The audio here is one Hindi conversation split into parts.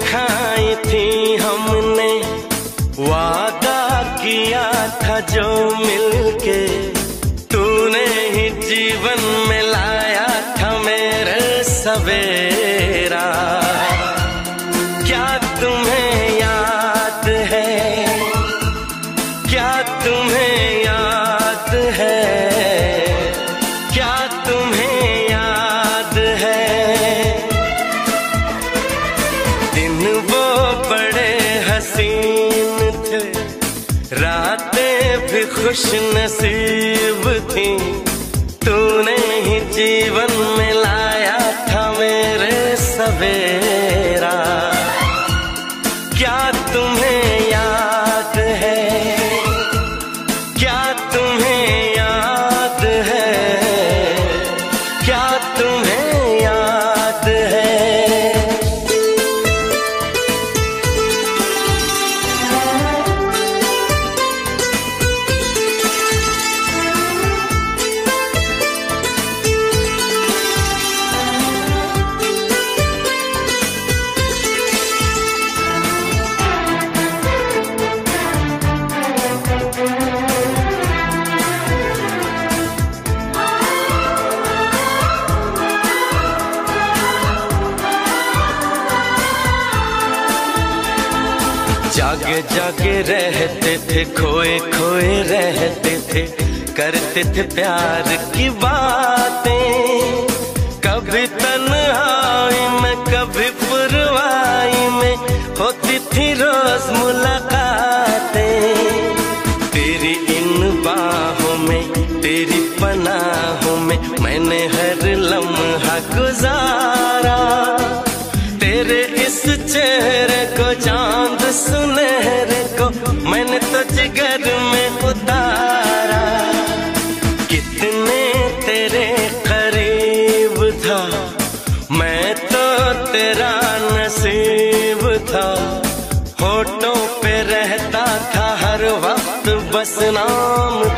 खाई थी हमने वादा किया था जो मिलके। खुश नसीब थी। तूने ही जीवन में लाया था मेरे सवेरे। थे प्यार की बातें। कभी तन में, कभी पुरवाई में होती थी रोज मुलाकातें। तेरी इन बाहों में, तेरी पनाहों में मैंने हर लम्हा गुजार नाम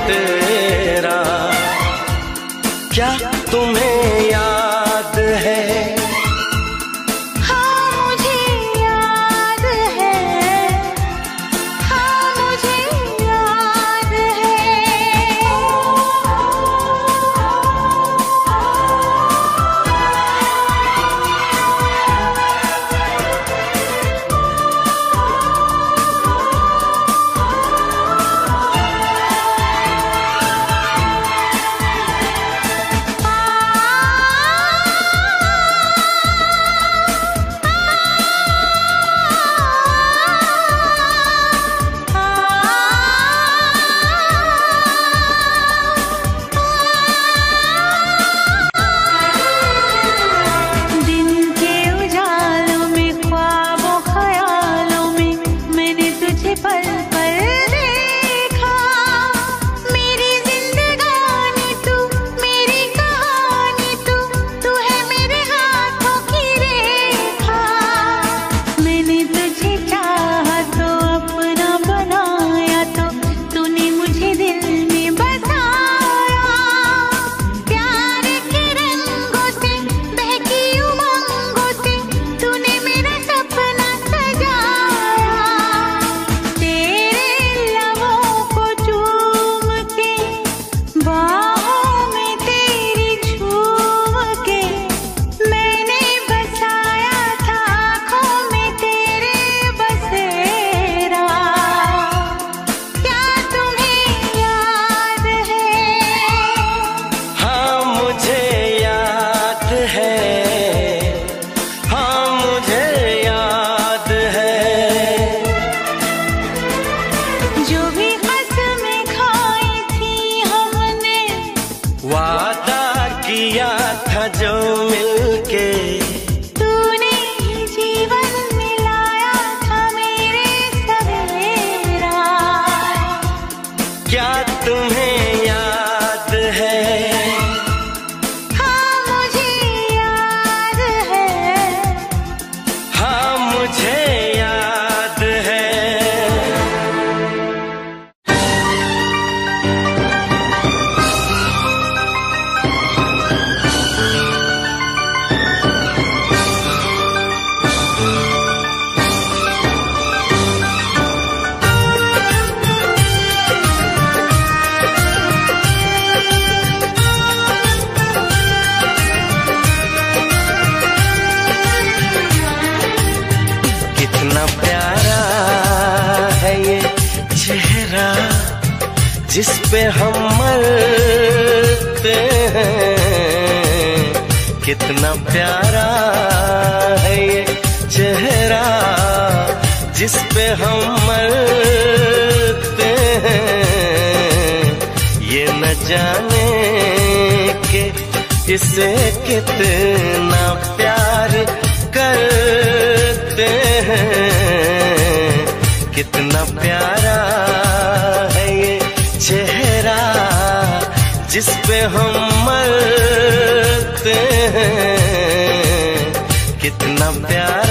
जिस पे हम मरते हैं। कितना प्यारा है ये चेहरा, जिस पे हम मरते हैं। ये न जाने के इसे कितना प्यार करते हैं। कितना प्यारा जिस पे हम मरते हैं कितना प्यारा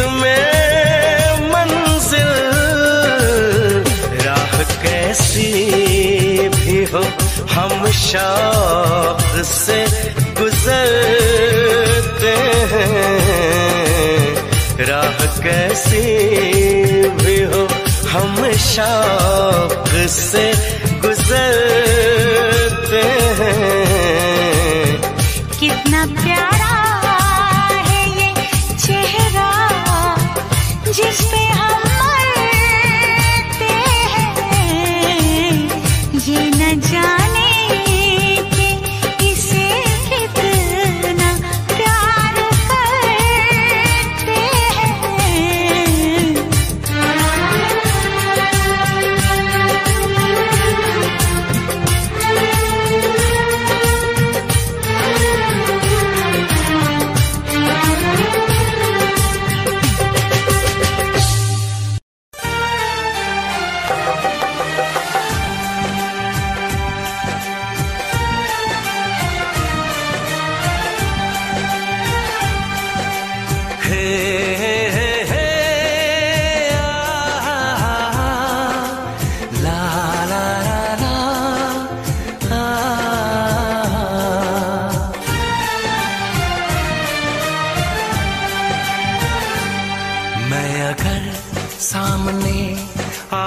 इसमें मंजिल। राह कैसी भी हो, हम शौक से गुजरते हैं। राह कैसी भी हो, हम शौक से गुजरते हैं।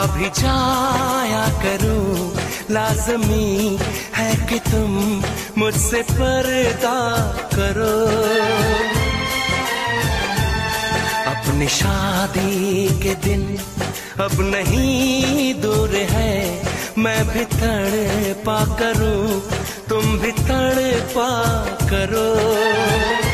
भी जाया करूँ। लाजमी है कि तुम मुझसे पर्दा करो। अपनी शादी के दिन अब नहीं दूर है। मैं भी तड़ पा करूँ, तुम भी तड़ पा करो।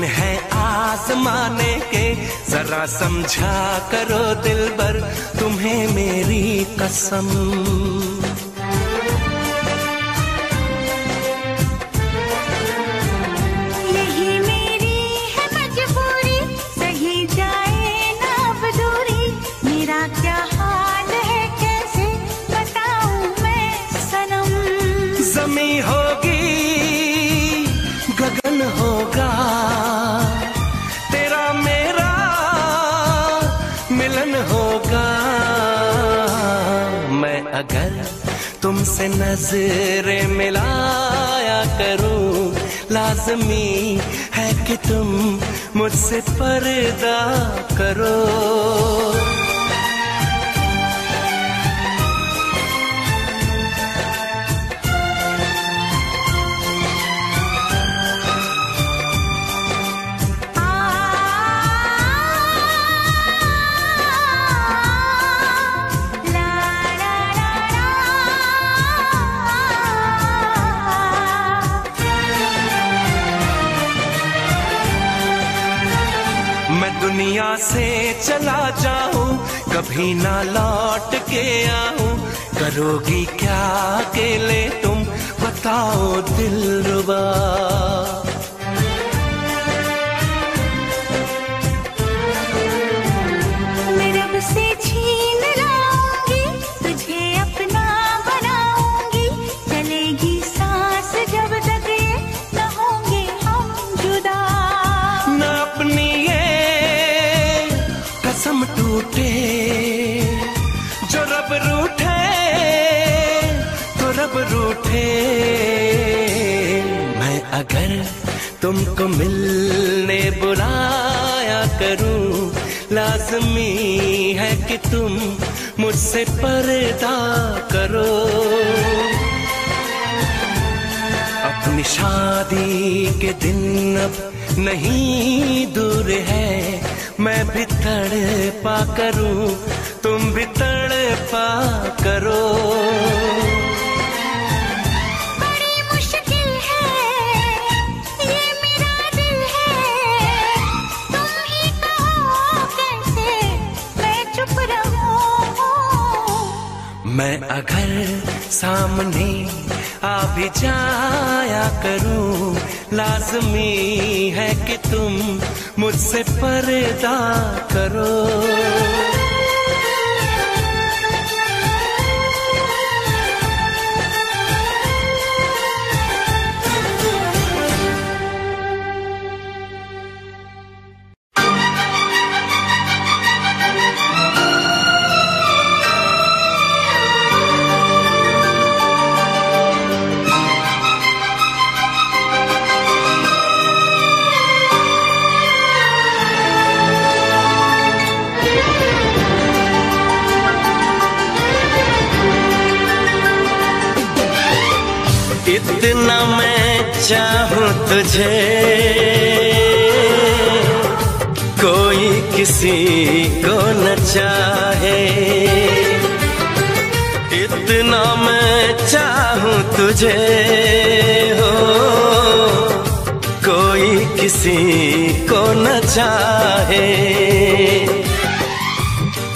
दिन है आसमाने के जरा समझा करो दिल भर तुम्हें मेरी कसम। तुमसे नज़र मिलाया करो। लाजमी है कि तुम मुझसे पर्दा करो। से चला जाऊँ, कभी ना लौट के आऊँ। करोगी क्या अकेले तुम? बताओ दिल रुबा अगर तुमको मिलने बुलाया करूँ, लाजमी है कि तुम मुझसे पर्दा करो। अपनी शादी के दिन अब नहीं दूर है, मैं भी तड़पा करूँ, तुम भी तड़पा करो। अगर सामने आ भी जाया करूँ लाजमी है कि तुम मुझसे पर्दा करो। इतना मैं चाहूँ तुझे। कोई किसी को न चाहे। इतना मैं चाहूँ तुझे हो। कोई किसी को न चाहे।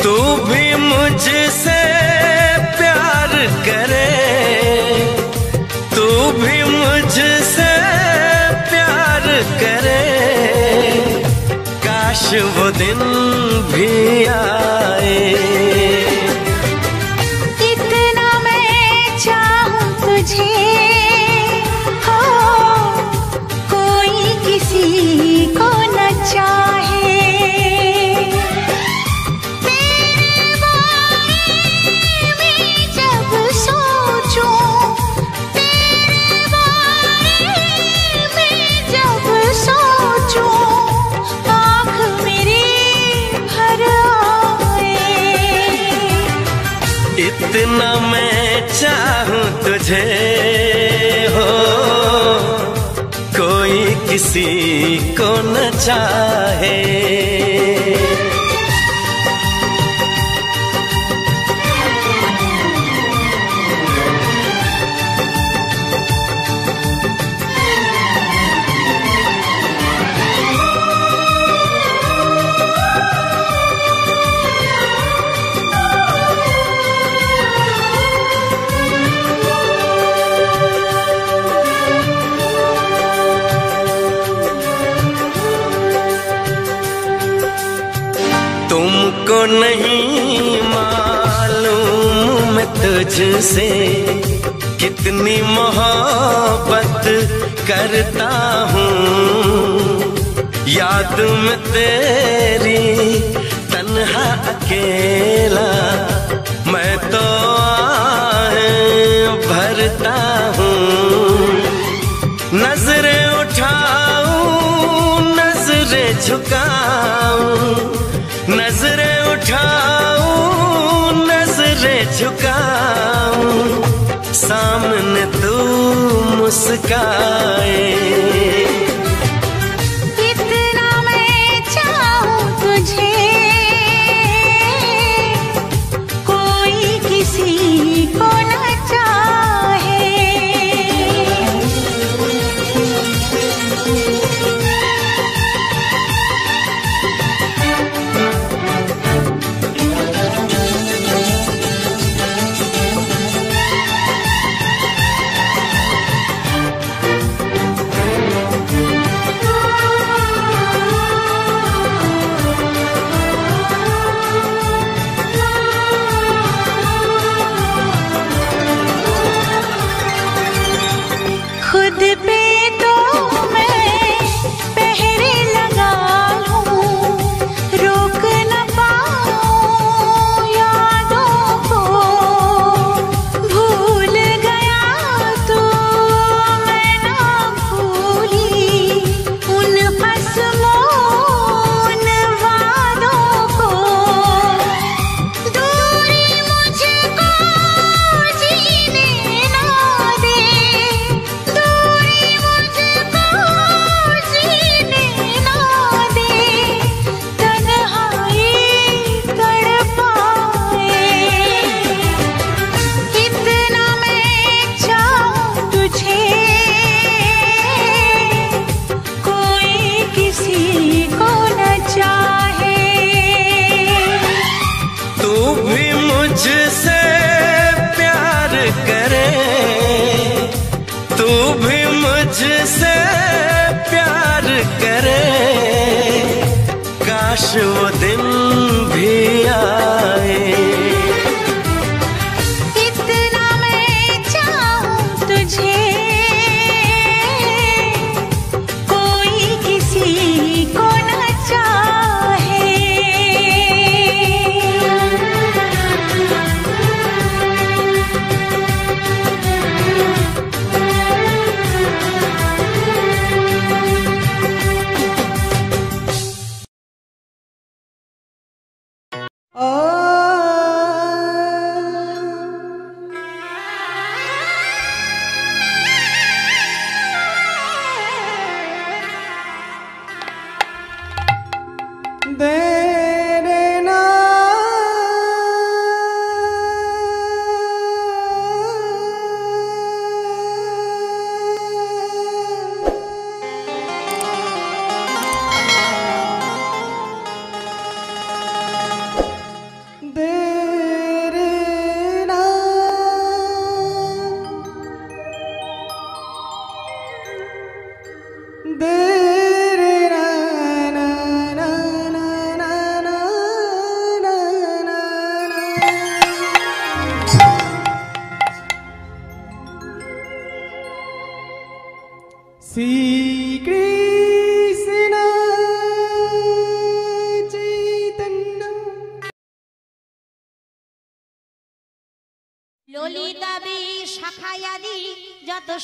तू भी मुझसे प्यार करे। काश वो दिन भी आए। कितना मैं चाहूँ तुझे हो कोई किसी को न चाहे। नहीं मालूम मैं तुझसे कितनी मोहब्बत करता हूँ। याद में तेरी तन्हा अकेला मुस्काए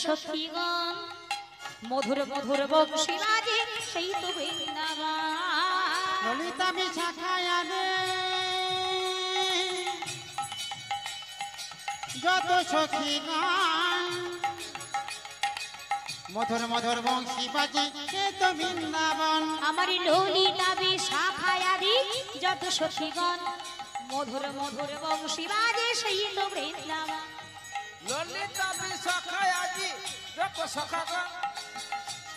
সখীগণ মধুর মধুর বংশী বাজে সেই তো ললিতা যত সখী গান মধুর মধুর বংশী বাজে সে তো বৃন্দাবন। আমার ললিতাবি শাখায়াদি যত সখীগণ মধুর মধুর বংশী বাজে সেই তো বৃন্দাবন ললিতা বিশাখায় আজি যত সখাগণ।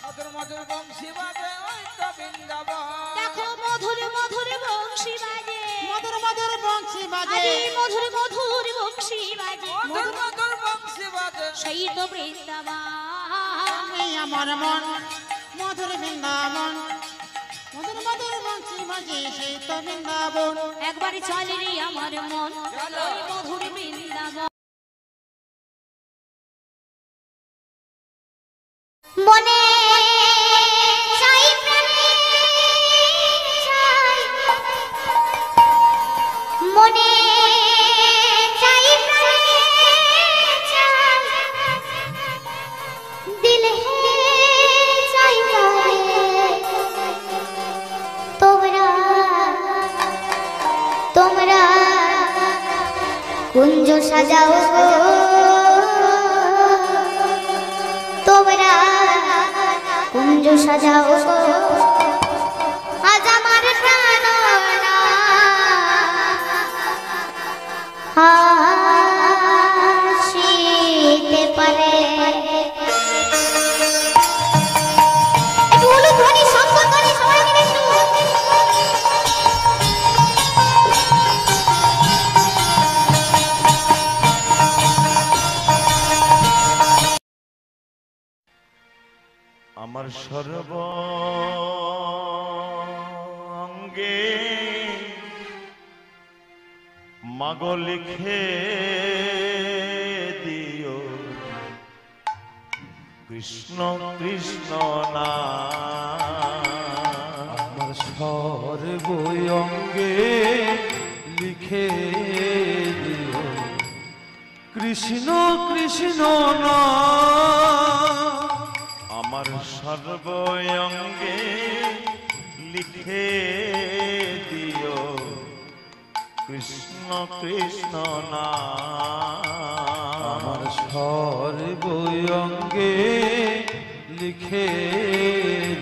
মধুর মধুর বংশী বাজে ওই তো বৃন্দাবন। দেখো মধুর মধুর বংশী বাজে। মধুর মধুর বংশী বাজে। মধুর মধুর বংশী বাজে। মধুর মধুর বংশী বাজে। সেই তো বৃন্দাবন। আমার মন মধুর বৃন্দাবন। মধুর মধুর বংশী বাজে সেই তো বৃন্দাবন। একবার চলে রে আমার মন। মধুর বৃন্দাবন।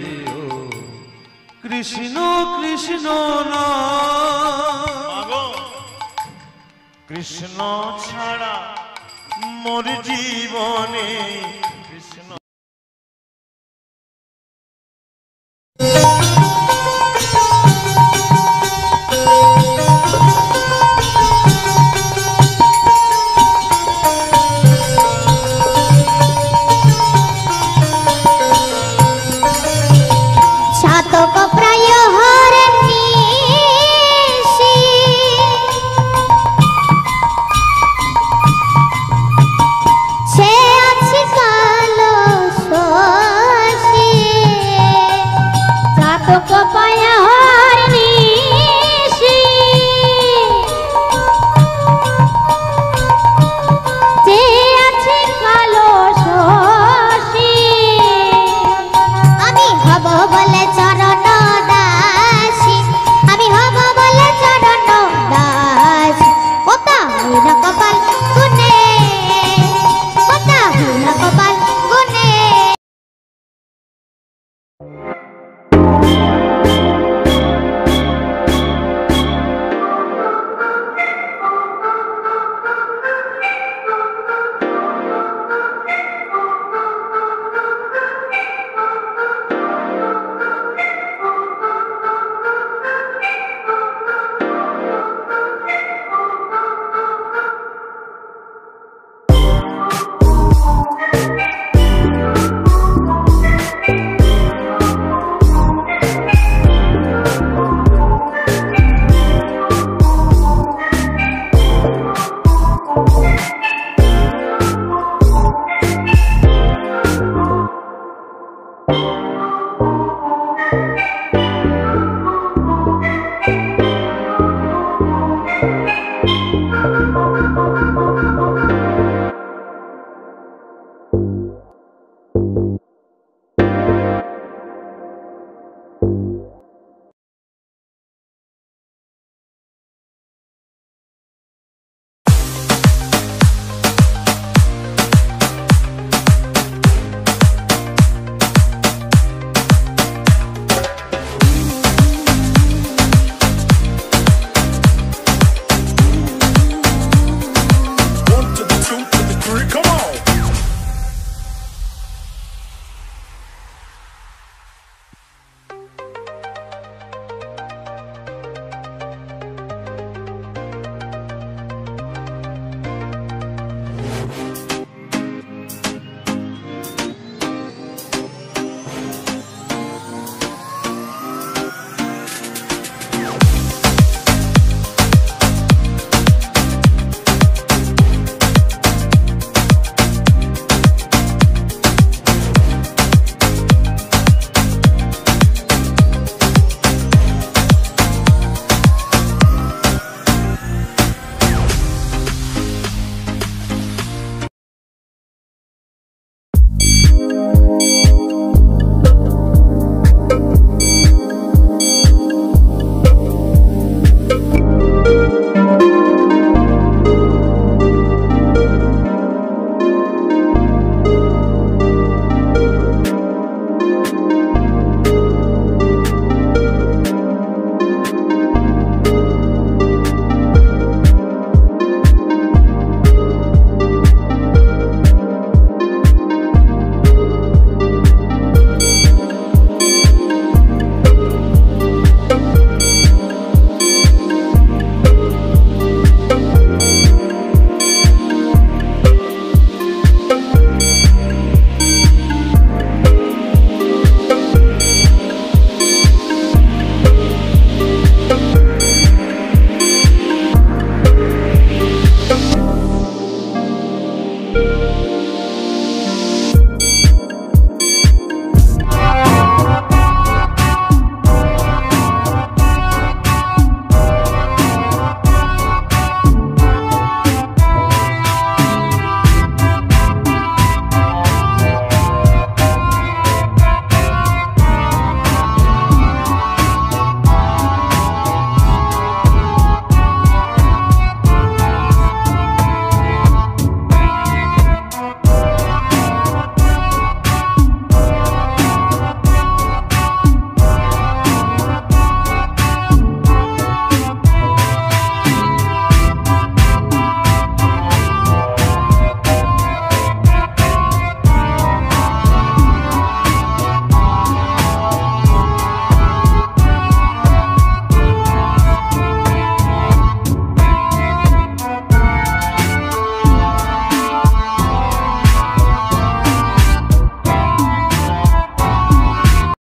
দিও। কৃষ্ণ কৃষ্ণ না কৃষ্ণ ছাড়া মোর জীবনে